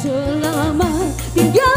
selama tinggal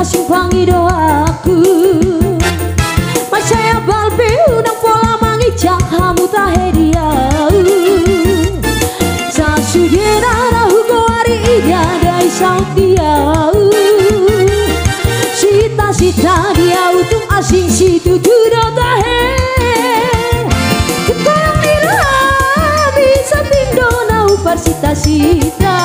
panggil doaku. Macaya balbe unang pola mangicak hamu tahedia Sa sujera rahu goari ida dai saut dia Sita-sita dia utung asing situ tudo tahe. Kekoyong nira bisa pindo nau par sita-sita